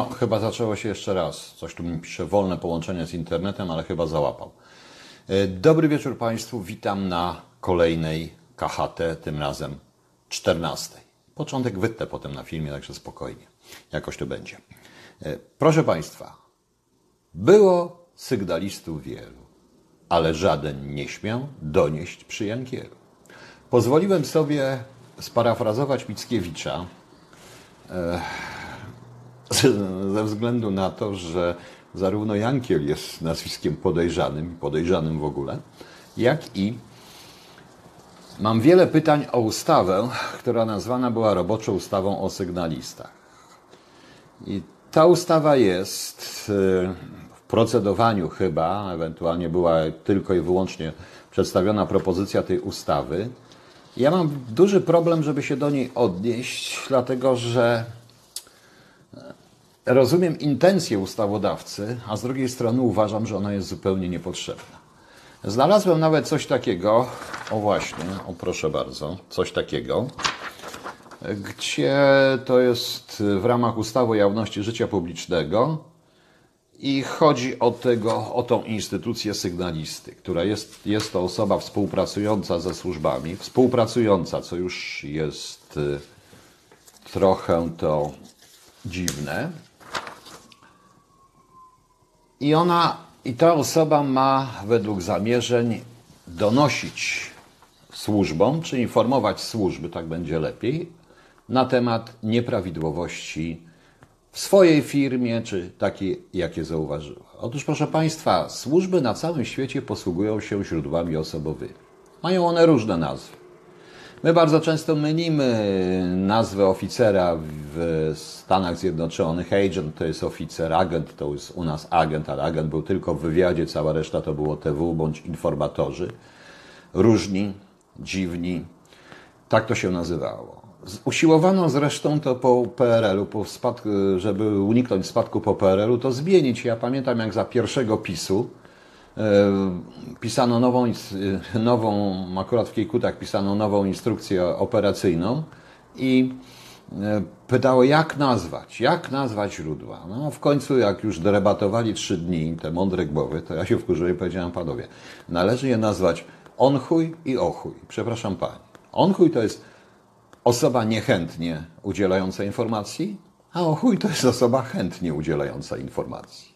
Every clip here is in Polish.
No, chyba zaczęło się jeszcze raz. Coś tu mi pisze, wolne połączenie z internetem, ale chyba załapał. E, Dobry wieczór Państwu, witam na kolejnej KHT, tym razem 14. Początek wytnę potem na filmie, także spokojnie. Jakoś to będzie. E, Proszę Państwa, było sygnalistów wielu, ale żaden nie śmiał donieść przy Jankielu. Pozwoliłem sobie sparafrazować Mickiewicza, ze względu na to, że zarówno Jankiel jest nazwiskiem podejrzanym, podejrzanym w ogóle, jak i mam wiele pytań o ustawę, która nazwana była roboczą ustawą o sygnalistach. I ta ustawa jest y, w procedowaniu chyba, ewentualnie była tylko i wyłącznie przedstawiona propozycja tej ustawy. Ja mam duży problem, żeby się do niej odnieść, dlatego że rozumiem intencję ustawodawcy, a z drugiej strony uważam, że ona jest zupełnie niepotrzebna. Znalazłem nawet coś takiego, o właśnie, o proszę bardzo, coś takiego, gdzie to jest w ramach ustawy o jawności życia publicznego i chodzi o, tego, o tą instytucję sygnalisty, która jest, jest to osoba współpracująca ze służbami, współpracująca, co już jest y, trochę to dziwne. I ona, i ta osoba ma według zamierzeń donosić służbom, czy informować służby, tak będzie lepiej, na temat nieprawidłowości w swojej firmie, czy takie, jakie zauważyła. Otóż, proszę Państwa, służby na całym świecie posługują się źródłami osobowymi. Mają one różne nazwy. My bardzo często mylimy nazwę oficera w Stanach Zjednoczonych. Agent to jest oficer, agent to jest u nas agent, ale agent był tylko w wywiadzie, cała reszta to było TW bądź informatorzy. Różni, dziwni. Tak to się nazywało. Usiłowano zresztą to po PRL-u, po spadku, żeby uniknąć spadku po PRL-u, to zmienić. Ja pamiętam, jak za pierwszego PiSu pisano nową, nową, akurat w Kiejkutach pisano nową instrukcję operacyjną i pytało, jak nazwać, jak nazwać źródła. No w końcu, jak już debatowali trzy dni, te mądre głowy, to ja się wkurzyłem i powiedziałem, panowie, należy je nazwać onchuj i ochuj. Przepraszam pani. Onchuj to jest osoba niechętnie udzielająca informacji, a ochuj to jest osoba chętnie udzielająca informacji.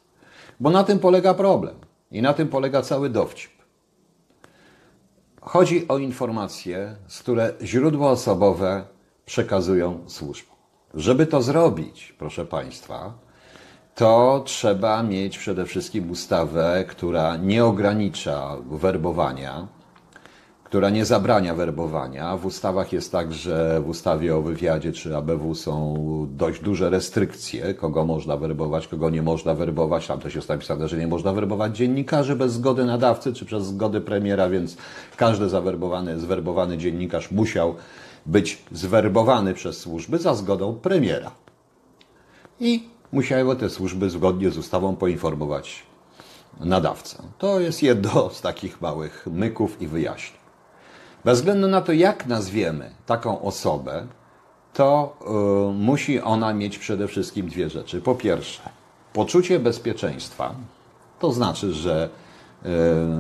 Bo na tym polega problem. I na tym polega cały dowcip. Chodzi o informacje, z które źródła osobowe przekazują służbom. Żeby to zrobić, proszę Państwa, to trzeba mieć przede wszystkim ustawę, która nie ogranicza werbowania, która nie zabrania werbowania. W ustawach jest tak, że w ustawie o wywiadzie czy ABW są dość duże restrykcje, kogo można werbować, kogo nie można werbować. Tam też jest napisane, że nie można werbować dziennikarzy bez zgody nadawcy czy przez zgody premiera, więc każdy zawerbowany, zwerbowany dziennikarz musiał być zwerbowany przez służby za zgodą premiera. I musiały te służby zgodnie z ustawą poinformować nadawcę. To jest jedno z takich małych myków i wyjaśnień. Bez względu na to, jak nazwiemy taką osobę, to y, musi ona mieć przede wszystkim dwie rzeczy. Po pierwsze, poczucie bezpieczeństwa, to znaczy, że y,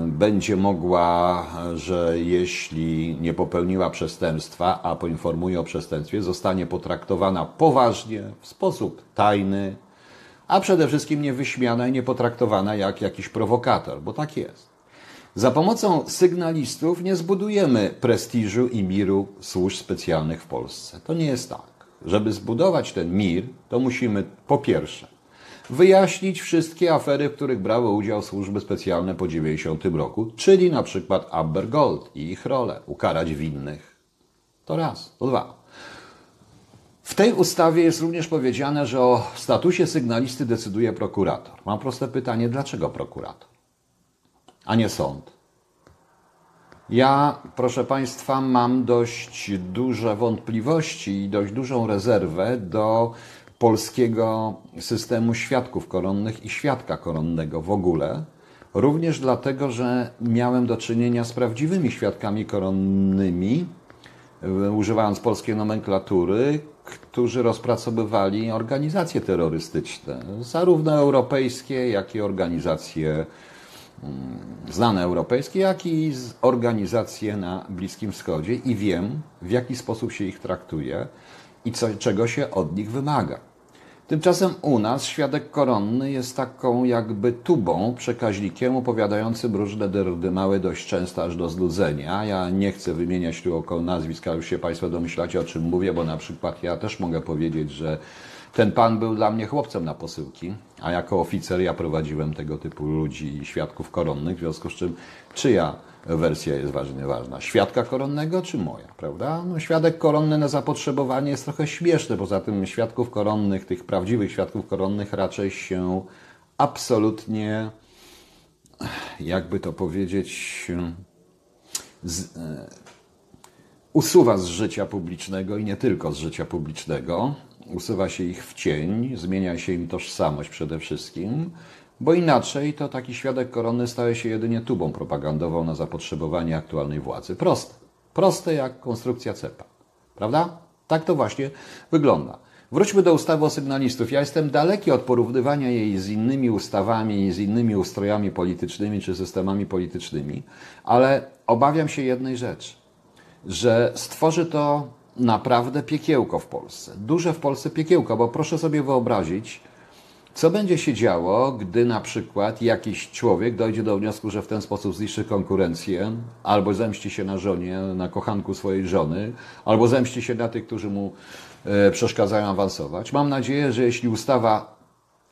będzie mogła, że jeśli nie popełniła przestępstwa, a poinformuje o przestępstwie, zostanie potraktowana poważnie, w sposób tajny, a przede wszystkim nie wyśmiana i nie potraktowana jak jakiś prowokator, bo tak jest. Za pomocą sygnalistów nie zbudujemy prestiżu i miru służb specjalnych w Polsce. To nie jest tak. Żeby zbudować ten mir, to musimy po pierwsze wyjaśnić wszystkie afery, w których brały udział służby specjalne po 90 roku, czyli na przykład Amber Gold i ich rolę, ukarać winnych. To raz. To dwa. W tej ustawie jest również powiedziane, że o statusie sygnalisty decyduje prokurator. Mam proste pytanie, dlaczego prokurator? A nie sąd. Ja, proszę Państwa, mam dość duże wątpliwości i dość dużą rezerwę do polskiego systemu świadków koronnych i świadka koronnego w ogóle. Również dlatego, że miałem do czynienia z prawdziwymi świadkami koronnymi e, używając polskiej nomenklatury, którzy rozpracowywali organizacje terrorystyczne, zarówno europejskie, jak i organizacje znane europejskie, jak i organizacje na Bliskim Wschodzie i wiem, w jaki sposób się ich traktuje i co, czego się od nich wymaga. Tymczasem u nas świadek koronny jest taką jakby tubą, przekaźnikiem opowiadającym różne małe dość często aż do zludzenia. Ja nie chcę wymieniać tu około nazwisk, ale już się Państwo domyślacie o czym mówię, bo na przykład ja też mogę powiedzieć, że ten pan był dla mnie chłopcem na posyłki, a jako oficer ja prowadziłem tego typu ludzi i świadków koronnych, w związku z czym czyja wersja jest ważna, ważna. Świadka koronnego czy moja, prawda? No, świadek koronny na zapotrzebowanie jest trochę śmieszny, poza tym świadków koronnych, tych prawdziwych świadków koronnych raczej się absolutnie, jakby to powiedzieć, z, e, usuwa z życia publicznego i nie tylko z życia publicznego. Usuwa się ich w cień, zmienia się im tożsamość przede wszystkim bo inaczej to taki świadek koronny staje się jedynie tubą propagandową na zapotrzebowanie aktualnej władzy. Proste. Proste jak konstrukcja cepa. Prawda? Tak to właśnie wygląda. Wróćmy do ustawy o sygnalistów. Ja jestem daleki od porównywania jej z innymi ustawami, z innymi ustrojami politycznymi czy systemami politycznymi, ale obawiam się jednej rzeczy, że stworzy to naprawdę piekiełko w Polsce. Duże w Polsce piekiełko, bo proszę sobie wyobrazić, co będzie się działo, gdy na przykład jakiś człowiek dojdzie do wniosku, że w ten sposób zniszczy konkurencję, albo zemści się na żonie, na kochanku swojej żony, albo zemści się na tych, którzy mu e, przeszkadzają awansować? Mam nadzieję, że jeśli ustawa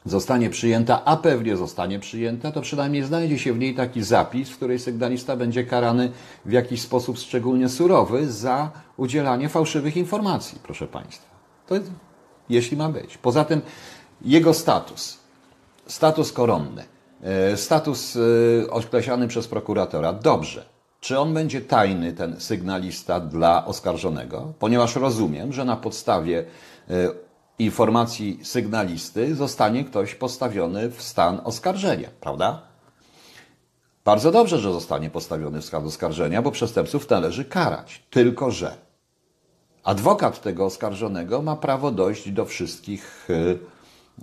zostanie przyjęta, a pewnie zostanie przyjęta, to przynajmniej znajdzie się w niej taki zapis, w której sygnalista będzie karany w jakiś sposób szczególnie surowy za udzielanie fałszywych informacji, proszę Państwa. To jeśli ma być. Poza tym jego status, status koronny, e, status e, określany przez prokuratora. Dobrze. Czy on będzie tajny, ten sygnalista dla oskarżonego? Ponieważ rozumiem, że na podstawie e, informacji sygnalisty zostanie ktoś postawiony w stan oskarżenia, prawda? Bardzo dobrze, że zostanie postawiony w stan oskarżenia, bo przestępców należy karać. Tylko, że adwokat tego oskarżonego ma prawo dojść do wszystkich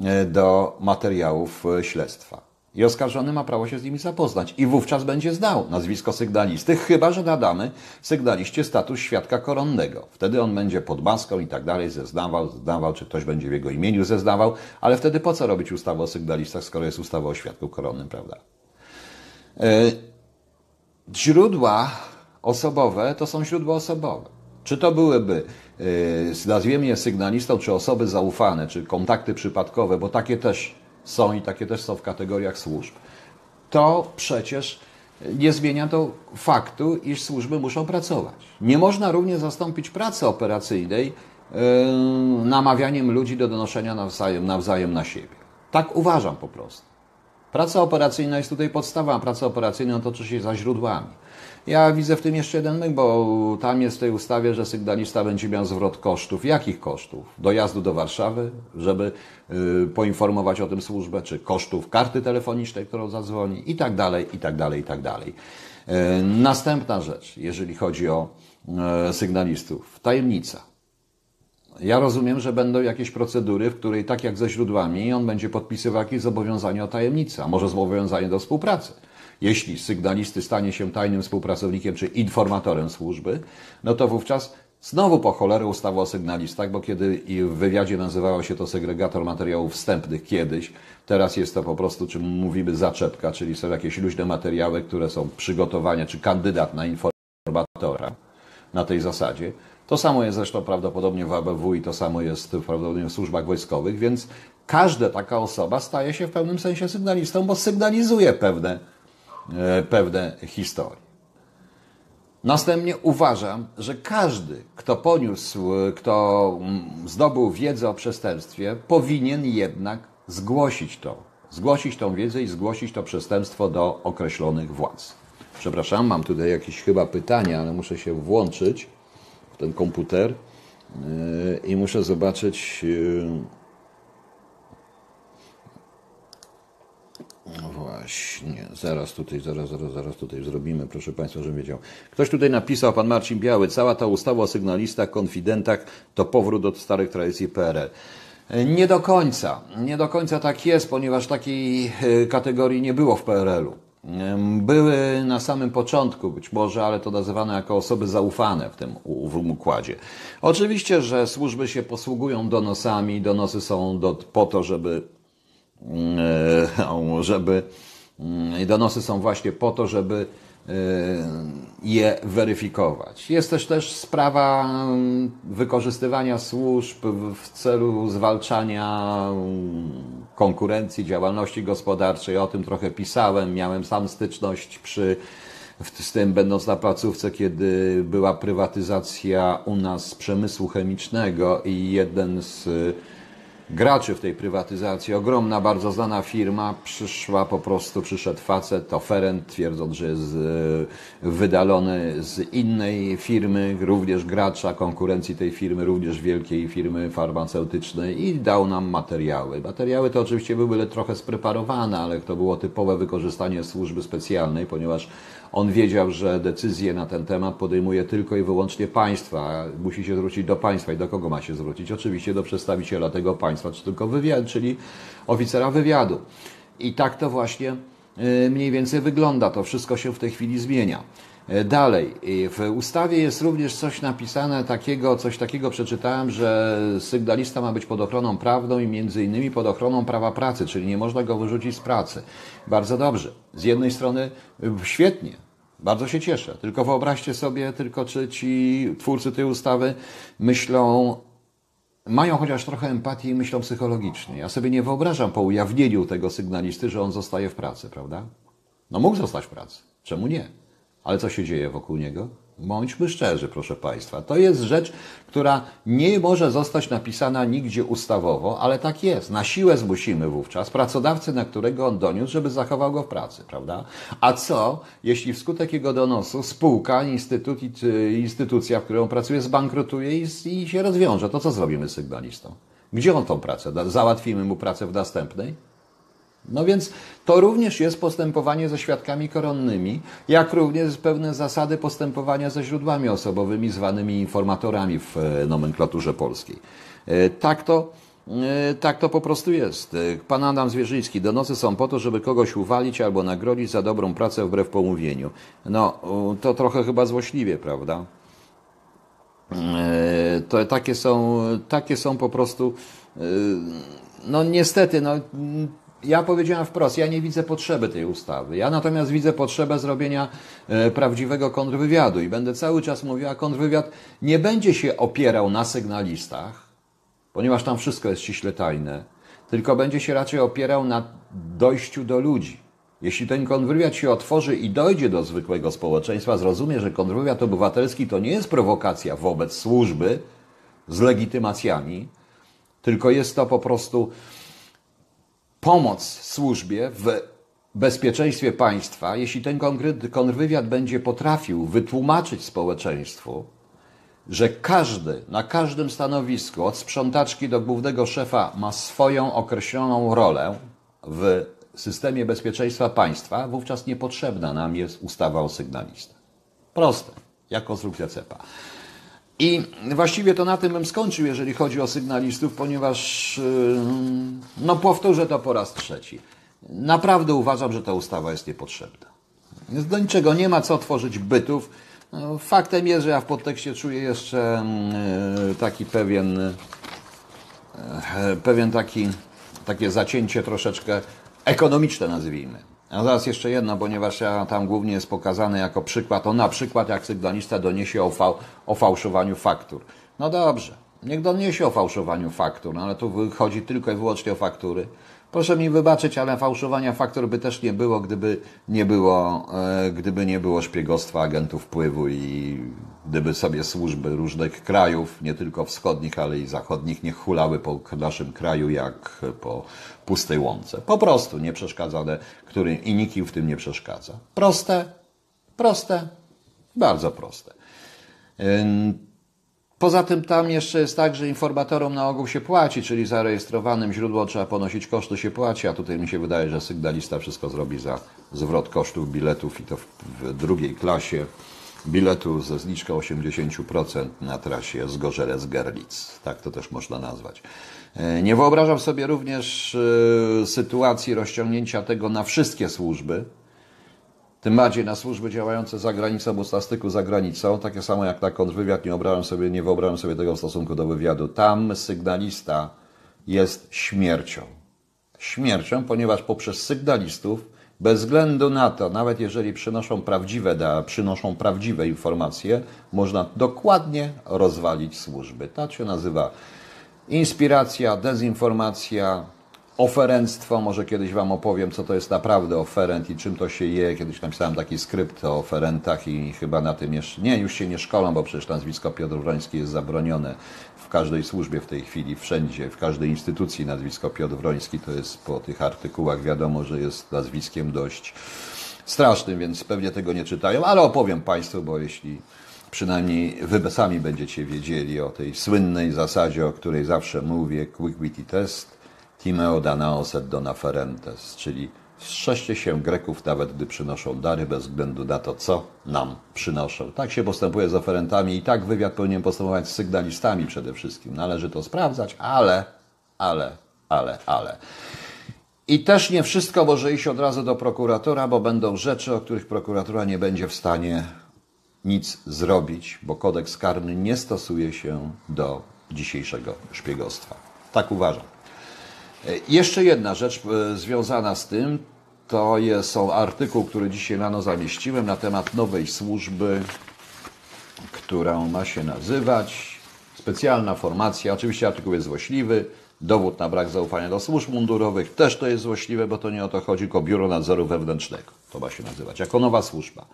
E, do materiałów e, śledztwa. I oskarżony ma prawo się z nimi zapoznać i wówczas będzie znał nazwisko sygnalisty, chyba że nadamy sygnaliście status świadka koronnego. Wtedy on będzie pod maską i tak dalej zeznawał, zeznawał, czy ktoś będzie w jego imieniu zeznawał, ale wtedy po co robić ustawę o sygnalistach, skoro jest ustawa o świadku koronnym, prawda? E, źródła osobowe to są źródła osobowe. Czy to byłyby, e, nazwijmy je sygnalistą, czy osoby zaufane, czy kontakty przypadkowe, bo takie też są i takie też są w kategoriach służb, to przecież nie zmienia to faktu, iż służby muszą pracować. Nie można również zastąpić pracy operacyjnej yy, namawianiem ludzi do donoszenia nawzajem, nawzajem na siebie. Tak uważam po prostu. Praca operacyjna jest tutaj podstawa, a praca operacyjna toczy się za źródłami. Ja widzę w tym jeszcze jeden myk, bo tam jest w tej ustawie, że sygnalista będzie miał zwrot kosztów. Jakich kosztów? Dojazdu do Warszawy, żeby y, poinformować o tym służbę, czy kosztów karty telefonicznej, którą zadzwoni i tak dalej, i tak dalej, i tak dalej. Y, następna rzecz, jeżeli chodzi o y, sygnalistów. Tajemnica. Ja rozumiem, że będą jakieś procedury, w której tak jak ze źródłami, on będzie podpisywał jakieś zobowiązanie o tajemnicę, a może zobowiązanie do współpracy. Jeśli sygnalisty stanie się tajnym współpracownikiem czy informatorem służby, no to wówczas znowu po cholerę ustawa o sygnalistach, bo kiedy w wywiadzie nazywało się to segregator materiałów wstępnych kiedyś, teraz jest to po prostu, czym mówimy, zaczepka, czyli są jakieś luźne materiały, które są przygotowania, czy kandydat na informatora na tej zasadzie. To samo jest zresztą prawdopodobnie w ABW i to samo jest prawdopodobnie w służbach wojskowych, więc każda taka osoba staje się w pewnym sensie sygnalistą, bo sygnalizuje pewne pewne historie. Następnie uważam, że każdy, kto poniósł, kto mm, zdobył wiedzę o przestępstwie, powinien jednak zgłosić to. Zgłosić tą wiedzę i zgłosić to przestępstwo do określonych władz. Przepraszam, mam tutaj jakieś chyba pytania, ale muszę się włączyć w ten komputer e, i muszę zobaczyć. No właśnie. zaraz tutaj, zaraz, zaraz, zaraz tutaj zrobimy, proszę Państwa, żebym wiedział. Ktoś tutaj napisał, pan Marcin Biały, cała ta ustawa o sygnalistach, konfidentach to powrót do starych tradycji PRL. Nie do końca, nie do końca tak jest, ponieważ takiej e, kategorii nie było w PRL-u. Były na samym początku być może, ale to nazywane jako osoby zaufane w tym w układzie. Oczywiście, że służby się posługują donosami, donosy są do, po to, żeby, e, żeby donosy są właśnie po to, żeby e, je weryfikować. Jest też też sprawa wykorzystywania służb w celu zwalczania konkurencji, działalności gospodarczej. O tym trochę pisałem. Miałem sam styczność przy, z tym, będąc na placówce, kiedy była prywatyzacja u nas przemysłu chemicznego i jeden z graczy w tej prywatyzacji, ogromna, bardzo znana firma, przyszła po prostu, przyszedł facet, oferent, twierdząc, że jest e, wydalony z innej firmy, również gracza konkurencji tej firmy, również wielkiej firmy farmaceutycznej i dał nam materiały. Materiały te oczywiście były trochę spreparowane, ale to było typowe wykorzystanie służby specjalnej, ponieważ on wiedział, że decyzje na ten temat podejmuje tylko i wyłącznie państwa. Musi się zwrócić do państwa. I do kogo ma się zwrócić? Oczywiście do przedstawiciela tego państwa, czy tylko wywiad, czyli oficera wywiadu. I tak to właśnie y, mniej więcej wygląda. To wszystko się w tej chwili zmienia. Y, dalej, y, w ustawie jest również coś napisane takiego, coś takiego przeczytałem, że sygnalista ma być pod ochroną prawną i między innymi pod ochroną prawa pracy, czyli nie można go wyrzucić z pracy. Bardzo dobrze. Z jednej strony świetnie, bardzo się cieszę. Tylko wyobraźcie sobie, tylko czy ci twórcy tej ustawy myślą, mają chociaż trochę empatii i myślą psychologicznie. Ja sobie nie wyobrażam po ujawnieniu tego sygnalisty, że on zostaje w pracy, prawda? No mógł zostać w pracy. Czemu nie? Ale co się dzieje wokół niego? Bądźmy szczerzy, proszę Państwa. To jest rzecz, która nie może zostać napisana nigdzie ustawowo, ale tak jest. Na siłę zmusimy wówczas pracodawcę, na którego on doniósł, żeby zachował go w pracy, prawda? A co, jeśli wskutek jego donosu spółka, instytut, instytucja, w której on pracuje, zbankrutuje i, i się rozwiąże? To co zrobimy z sygnalistą? Gdzie on tą pracę? Załatwimy mu pracę w następnej? No więc to również jest postępowanie ze świadkami koronnymi, jak również pewne zasady postępowania ze źródłami osobowymi, zwanymi informatorami w e, nomenklaturze polskiej. E, tak to, e, tak to po prostu jest. Pan Adam Zwierzyński, donosy są po to, żeby kogoś uwalić albo nagrodzić za dobrą pracę wbrew pomówieniu. No, to trochę chyba złośliwie, prawda? To takie są, takie są po prostu, no niestety, no ja powiedziałem wprost, ja nie widzę potrzeby tej ustawy. Ja natomiast widzę potrzebę zrobienia e, prawdziwego kontrwywiadu i będę cały czas mówił, a kontrwywiad nie będzie się opierał na sygnalistach, ponieważ tam wszystko jest ściśle tajne, tylko będzie się raczej opierał na dojściu do ludzi. Jeśli ten kontrwywiad się otworzy i dojdzie do zwykłego społeczeństwa, zrozumie, że kontrwywiad obywatelski to nie jest prowokacja wobec służby z legitymacjami, tylko jest to po prostu pomoc służbie w bezpieczeństwie państwa, jeśli ten kontrwywiad będzie potrafił wytłumaczyć społeczeństwu, że każdy na każdym stanowisku, od sprzątaczki do głównego szefa, ma swoją określoną rolę w systemie bezpieczeństwa państwa, wówczas niepotrzebna nam jest ustawa o sygnalistach. Proste, jak konstrukcja CEPA. I właściwie to na tym bym skończył, jeżeli chodzi o sygnalistów, ponieważ, yy, no powtórzę to po raz trzeci. Naprawdę uważam, że ta ustawa jest niepotrzebna. Do niczego nie ma co tworzyć bytów. No, faktem jest, że ja w podtekście czuję jeszcze yy, taki pewien, yy, pewien taki, takie zacięcie troszeczkę ekonomiczne, nazwijmy. A zaraz jeszcze jedno, ponieważ ja tam głównie jest pokazane jako przykład, o na przykład jak sygnalista doniesie o, fał, o fałszowaniu faktur. No dobrze, niech doniesie o fałszowaniu faktur, no ale tu chodzi tylko i wyłącznie o faktury. Proszę mi wybaczyć, ale fałszowania faktur by też nie było, gdyby nie było, e, gdyby nie było szpiegostwa agentów wpływu i gdyby sobie służby różnych krajów, nie tylko wschodnich, ale i zachodnich, nie hulały po naszym kraju jak po pustej łące. Po prostu nie przeszkadzane, którym i nikim w tym nie przeszkadza. Proste, proste, bardzo proste. Poza tym tam jeszcze jest tak, że informatorom na ogół się płaci, czyli zarejestrowanym źródło trzeba ponosić koszty, się płaci, a tutaj mi się wydaje, że sygnalista wszystko zrobi za zwrot kosztów biletów i to w, w drugiej klasie biletu ze zniżką 80% na trasie Zgorzelec-Gerlitz. Tak to też można nazwać. E, nie wyobrażam sobie również e, sytuacji rozciągnięcia tego na wszystkie służby, tym bardziej na służby działające za granicą, bo stastyku za granicą, takie samo jak na kontrwywiad, nie wyobrażam sobie, nie wyobrażam sobie tego w stosunku do wywiadu. Tam sygnalista jest śmiercią. Śmiercią, ponieważ poprzez sygnalistów, bez względu na to, nawet jeżeli przynoszą prawdziwe, da, przynoszą prawdziwe informacje, można dokładnie rozwalić służby. Tak się nazywa inspiracja, dezinformacja, oferentstwo. Może kiedyś Wam opowiem, co to jest naprawdę oferent i czym to się je. Kiedyś napisałem taki skrypt o oferentach i chyba na tym jeszcze... Nie, już się nie szkolą, bo przecież nazwisko Piotr Wroński jest zabronione w każdej służbie w tej chwili, wszędzie, w każdej instytucji nazwisko Piotr Wroński to jest po tych artykułach wiadomo, że jest nazwiskiem dość strasznym, więc pewnie tego nie czytają, ale opowiem Państwu, bo jeśli przynajmniej Wy sami będziecie wiedzieli o tej słynnej zasadzie, o której zawsze mówię, quick witty test, Timeo danaos et dona ferentes, czyli strzeżcie się Greków nawet, gdy przynoszą dary, bez względu na to, co nam przynoszą. Tak się postępuje z oferentami i tak wywiad powinien postępować z sygnalistami przede wszystkim. Należy to sprawdzać, ale, ale, ale, ale. I też nie wszystko może iść od razu do prokuratora, bo będą rzeczy, o których prokuratura nie będzie w stanie nic zrobić, bo kodeks karny nie stosuje się do dzisiejszego szpiegostwa. Tak uważam. E, jeszcze jedna rzecz e, związana z tym, to jest, są artykuł, który dzisiaj rano zamieściłem na temat nowej służby, którą ma się nazywać specjalna formacja. Oczywiście artykuł jest złośliwy, dowód na brak zaufania do służb mundurowych też to jest złośliwe, bo to nie o to chodzi, tylko Biuro Nadzoru Wewnętrznego. To ma się nazywać, jako nowa służba.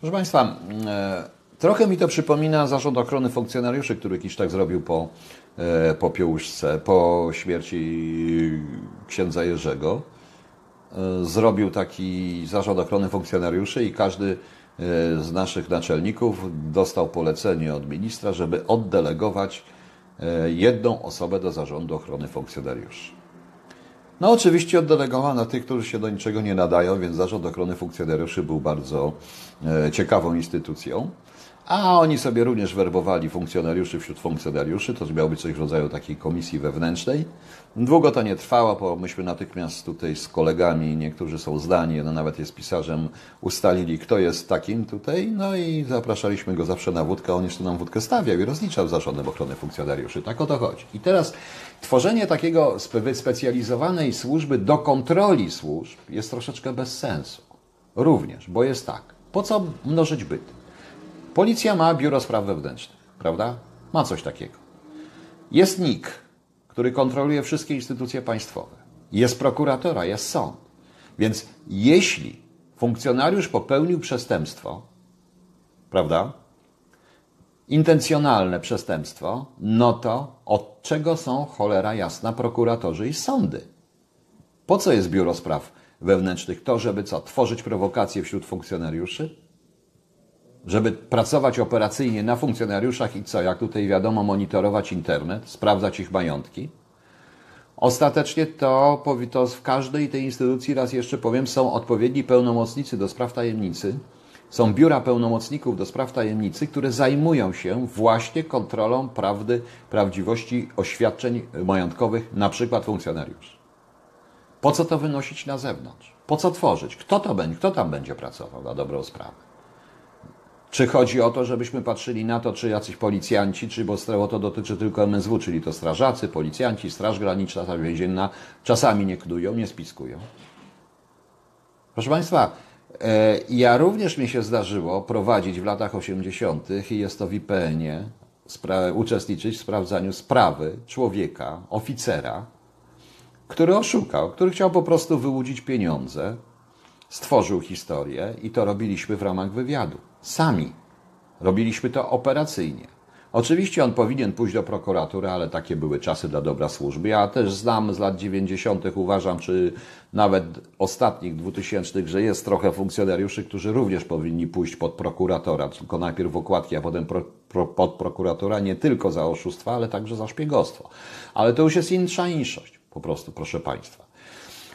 Proszę Państwa, e, trochę mi to przypomina Zarząd Ochrony Funkcjonariuszy, który jakiś tak zrobił po po Piełuszce, po śmierci księdza Jerzego. E, zrobił taki zarząd ochrony funkcjonariuszy i każdy e, z naszych naczelników dostał polecenie od ministra, żeby oddelegować jedną osobę do zarządu ochrony funkcjonariuszy. No oczywiście oddelegowano tych, którzy się do niczego nie nadają, więc Zarząd Ochrony Funkcjonariuszy był bardzo ciekawą instytucją. A oni sobie również werbowali funkcjonariuszy wśród funkcjonariuszy, to miało być coś w rodzaju takiej komisji wewnętrznej. Długo to nie trwało, bo myśmy natychmiast tutaj z kolegami, niektórzy są zdani, no nawet jest pisarzem, ustalili, kto jest takim tutaj, no i zapraszaliśmy go zawsze na wódkę, on jeszcze nam wódkę stawiał i rozliczał zarządem ochrony funkcjonariuszy. Tak o to chodzi. I teraz tworzenie takiego wyspecjalizowanej służby do kontroli służb jest troszeczkę bez sensu. Również, bo jest tak. Po co mnożyć byty? Policja ma biuro spraw wewnętrznych, prawda? Ma coś takiego. Jest NIK, który kontroluje wszystkie instytucje państwowe. Jest prokuratora, jest sąd. Więc jeśli funkcjonariusz popełnił przestępstwo, prawda? Intencjonalne przestępstwo, no to od czego są cholera jasna prokuratorzy i sądy? Po co jest biuro spraw wewnętrznych? To, żeby co? Tworzyć prowokacje wśród funkcjonariuszy? Żeby pracować operacyjnie na funkcjonariuszach i co, jak tutaj wiadomo, monitorować internet, sprawdzać ich majątki. Ostatecznie to, to w każdej tej instytucji, raz jeszcze powiem, są odpowiedni pełnomocnicy do spraw tajemnicy, są biura pełnomocników do spraw tajemnicy, które zajmują się właśnie kontrolą prawdy, prawdziwości oświadczeń majątkowych, na przykład funkcjonariuszy. Po co to wynosić na zewnątrz? Po co tworzyć? Kto to będzie? Kto tam będzie pracował na dobrą sprawę? Czy chodzi o to, żebyśmy patrzyli na to, czy jacyś policjanci, czy bo to dotyczy tylko MSW, czyli to strażacy, policjanci, Straż Graniczna, Straż Więzienna, czasami nie knują, nie spiskują. Proszę Państwa, e, ja również mi się zdarzyło prowadzić w latach 80. i jest to w IPN-ie, uczestniczyć w sprawdzaniu sprawy człowieka, oficera, który oszukał, który chciał po prostu wyłudzić pieniądze, stworzył historię i to robiliśmy w ramach wywiadu. Sami. Robiliśmy to operacyjnie. Oczywiście on powinien pójść do prokuratury, ale takie były czasy dla dobra służby. Ja też znam z lat 90., uważam, czy nawet ostatnich 2000., że jest trochę funkcjonariuszy, którzy również powinni pójść pod prokuratora, tylko najpierw okładki, a potem pro, pro, pod prokuratora, nie tylko za oszustwa, ale także za szpiegostwo. Ale to już jest insza inszość, po prostu, proszę Państwa.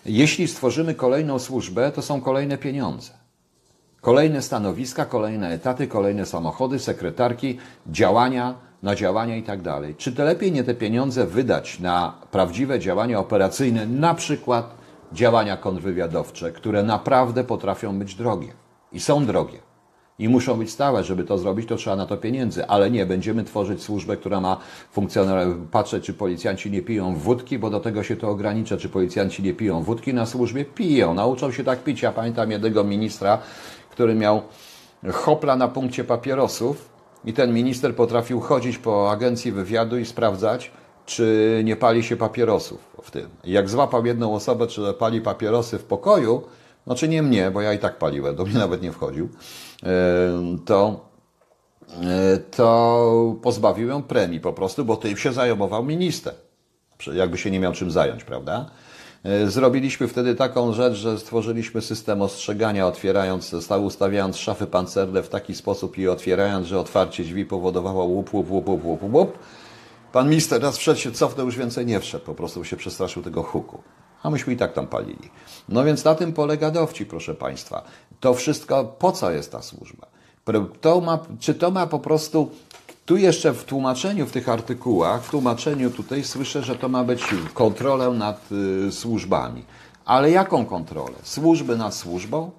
Jeśli stworzymy kolejną służbę, to są kolejne pieniądze. Kolejne stanowiska, kolejne etaty, kolejne samochody, sekretarki, działania, na działania i tak dalej. Czy to lepiej nie te pieniądze wydać na prawdziwe działania operacyjne, na przykład działania kontrwywiadowcze, które naprawdę potrafią być drogie i są drogie i muszą być stałe. Żeby to zrobić, to trzeba na to pieniędzy, ale nie, będziemy tworzyć służbę, która ma funkcjonować, patrzeć, czy policjanci nie piją wódki, bo do tego się to ogranicza, czy policjanci nie piją wódki na służbie, piją, nauczą się tak pić. Ja pamiętam jednego ministra, który miał hopla na punkcie papierosów i ten minister potrafił chodzić po agencji wywiadu i sprawdzać, czy nie pali się papierosów w tym. Jak złapał jedną osobę, czy pali papierosy w pokoju, znaczy nie mnie, bo ja i tak paliłem, do mnie nawet nie wchodził, to, to pozbawił ją premii po prostu, bo tym się zajmował minister. Jakby się nie miał czym zająć, prawda? E, zrobiliśmy wtedy taką rzecz, że stworzyliśmy system ostrzegania, otwierając, ustawiając szafy pancerne w taki sposób i otwierając, że otwarcie drzwi powodowało łup, łup, łup, łup, łup, łup. Pan minister raz wszedł się, cofnął, już więcej nie wszedł, po prostu się przestraszył tego huku. A myśmy i tak tam palili. No więc na tym polega dowcip, proszę Państwa. To wszystko, po co jest ta służba? To ma, czy to ma po prostu tu jeszcze w tłumaczeniu, w tych artykułach, w tłumaczeniu tutaj słyszę, że to ma być kontrolę nad y, służbami. Ale jaką kontrolę? Służby nad służbą?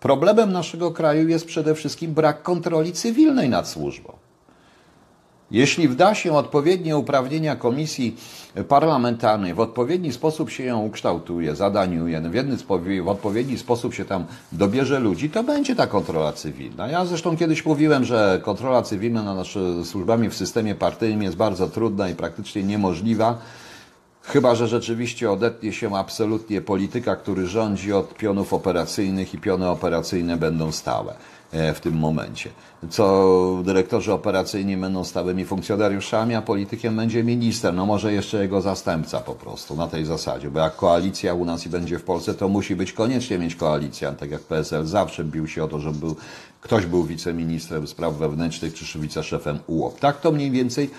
Problemem naszego kraju jest przede wszystkim brak kontroli cywilnej nad służbą. Jeśli wda się odpowiednie uprawnienia komisji parlamentarnej, w odpowiedni sposób się ją ukształtuje, zadaniuje, w, jedny, w odpowiedni sposób się tam dobierze ludzi, to będzie ta kontrola cywilna. Ja zresztą kiedyś mówiłem, że kontrola cywilna nad służbami w systemie partyjnym jest bardzo trudna i praktycznie niemożliwa. Chyba, że rzeczywiście odetnie się absolutnie polityka, który rządzi od pionów operacyjnych i piony operacyjne będą stałe. E, w tym momencie. Co dyrektorzy operacyjni będą stałymi funkcjonariuszami, a politykiem będzie minister, no może jeszcze jego zastępca po prostu na tej zasadzie, bo jak koalicja u nas i będzie w Polsce, to musi być koniecznie mieć koalicja, tak jak PSL zawsze bił się o to, żeby był, ktoś był wiceministrem spraw wewnętrznych czy wiceszefem UOP. Tak to mniej więcej,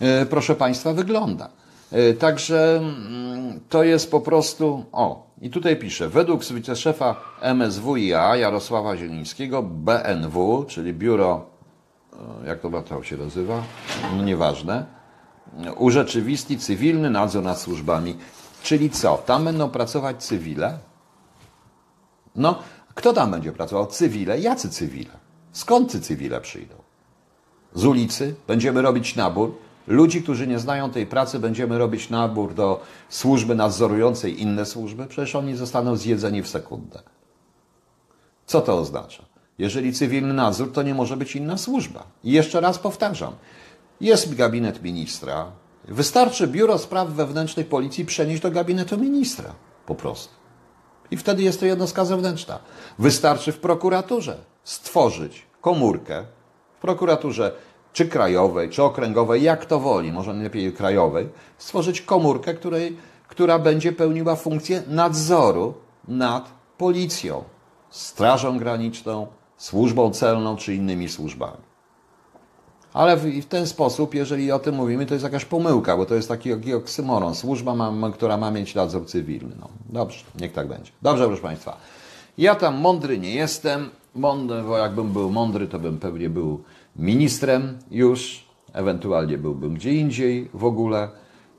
e, proszę Państwa, wygląda. E, także mm, to jest po prostu, o, i tutaj pisze, według wiceszefa MSWiA Jarosława Zielińskiego BNW, czyli Biuro, e, jak to to się nazywa, no nieważne, urzeczywisti cywilny nadzór nad służbami. Czyli co? Tam będą pracować cywile? No, kto tam będzie pracował? Cywile? Jacy cywile? Skąd ci cywile przyjdą? Z ulicy? Będziemy robić nabór? Ludzi, którzy nie znają tej pracy, będziemy robić nabór do służby nadzorującej inne służby, przecież oni zostaną zjedzeni w sekundę. Co to oznacza? Jeżeli cywilny nadzór, to nie może być inna służba. I jeszcze raz powtarzam. Jest gabinet ministra. Wystarczy biuro spraw wewnętrznych policji przenieść do gabinetu ministra. Po prostu. I wtedy jest to jednostka zewnętrzna. Wystarczy w prokuraturze stworzyć komórkę. W prokuraturze czy krajowej, czy okręgowej, jak to woli, może lepiej krajowej, stworzyć komórkę, której, która będzie pełniła funkcję nadzoru nad policją, strażą graniczną, służbą celną czy innymi służbami. Ale w, ten sposób, jeżeli o tym mówimy, to jest jakaś pomyłka, bo to jest taki oksymoron. Służba, ma, która ma mieć nadzór cywilny. No, dobrze, niech tak będzie. Dobrze, proszę Państwa. Ja tam mądry nie jestem, mądry, bo jakbym był mądry, to bym pewnie był ministrem już, ewentualnie byłbym gdzie indziej w ogóle.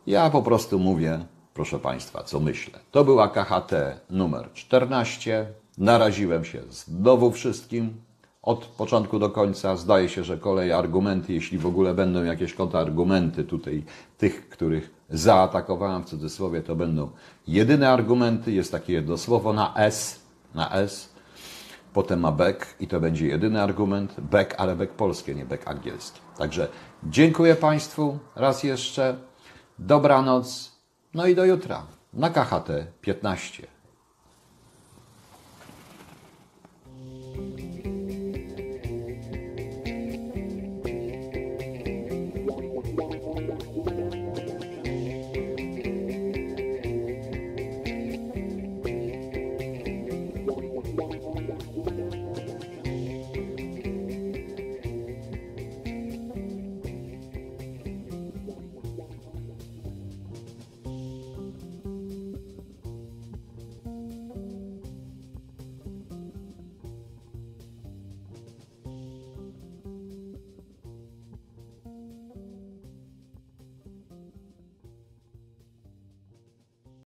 Ja po prostu mówię, proszę Państwa, co myślę. To była KHT numer 14. Naraziłem się znowu wszystkim od początku do końca. Zdaje się, że kolej argumenty, jeśli w ogóle będą jakieś kontrargumenty tutaj tych, których zaatakowałem w cudzysłowie, to będą jedyne argumenty. Jest takie jedno słowo na S, na S potem ma back i to będzie jedyny argument. Back, ale back polskie, nie back angielski. Także dziękuję Państwu raz jeszcze. Dobranoc. No i do jutra na KHT 15.